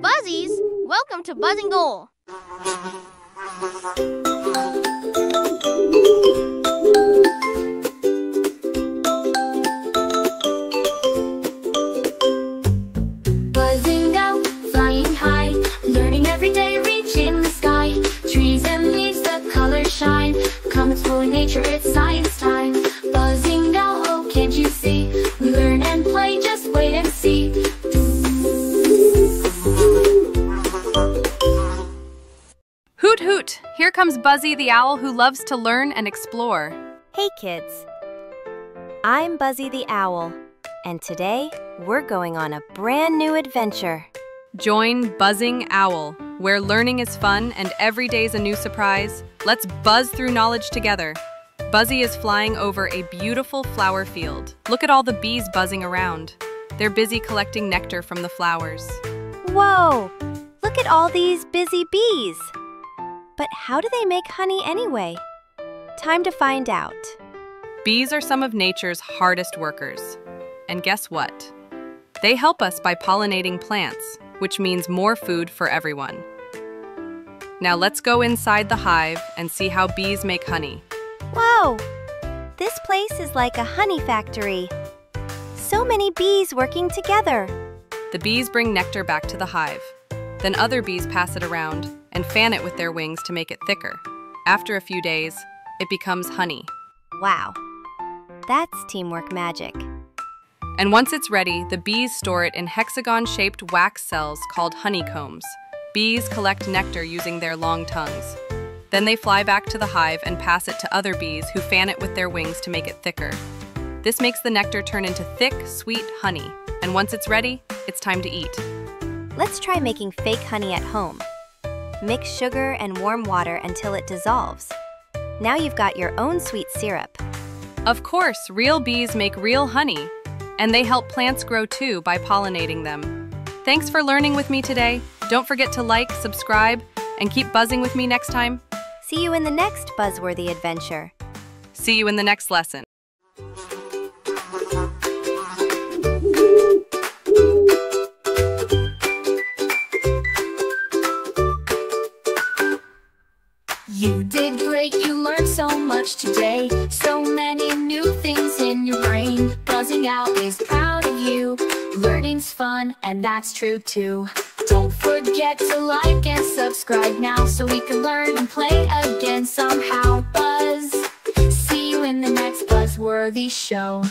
Buzzies, welcome to Buzzing Owl. Buzzing Owl, flying high, learning every day, reaching the sky. Trees and leaves, the colors shine. Come explore nature, it's science time. Hoot hoot! Here comes Buzzy the owl who loves to learn and explore. Hey kids! I'm Buzzy the Owl, and today we're going on a brand new adventure. Join Buzzing Owl, where learning is fun and every day's a new surprise. Let's buzz through knowledge together. Buzzy is flying over a beautiful flower field. Look at all the bees buzzing around. They're busy collecting nectar from the flowers. Whoa! Look at all these busy bees! But how do they make honey anyway? Time to find out. Bees are some of nature's hardest workers. And guess what? They help us by pollinating plants, which means more food for everyone. Now let's go inside the hive and see how bees make honey. Whoa! This place is like a honey factory. So many bees working together. The bees bring nectar back to the hive. Then other bees pass it around and fan it with their wings to make it thicker. After a few days, it becomes honey. Wow. That's teamwork magic. And once it's ready, the bees store it in hexagon shaped wax cells called honeycombs. Bees collect nectar using their long tongues. Then they fly back to the hive and pass it to other bees who fan it with their wings to make it thicker. This makes the nectar turn into thick, sweet honey. And once it's ready, it's time to eat. Let's try making fake honey at home. Mix sugar and warm water until it dissolves. Now you've got your own sweet syrup. Of course, real bees make real honey, and they help plants grow too by pollinating them. Thanks for learning with me today. Don't forget to like, subscribe, and keep buzzing with me next time. See you in the next buzzworthy adventure. See you in the next lesson. You did great, you learned so much today. So many new things in your brain. Buzzing Owl is proud of you. Learning's fun, and that's true too. Don't forget to like and subscribe now so we can learn and play again somehow. Buzz. See you in the next Buzzworthy show.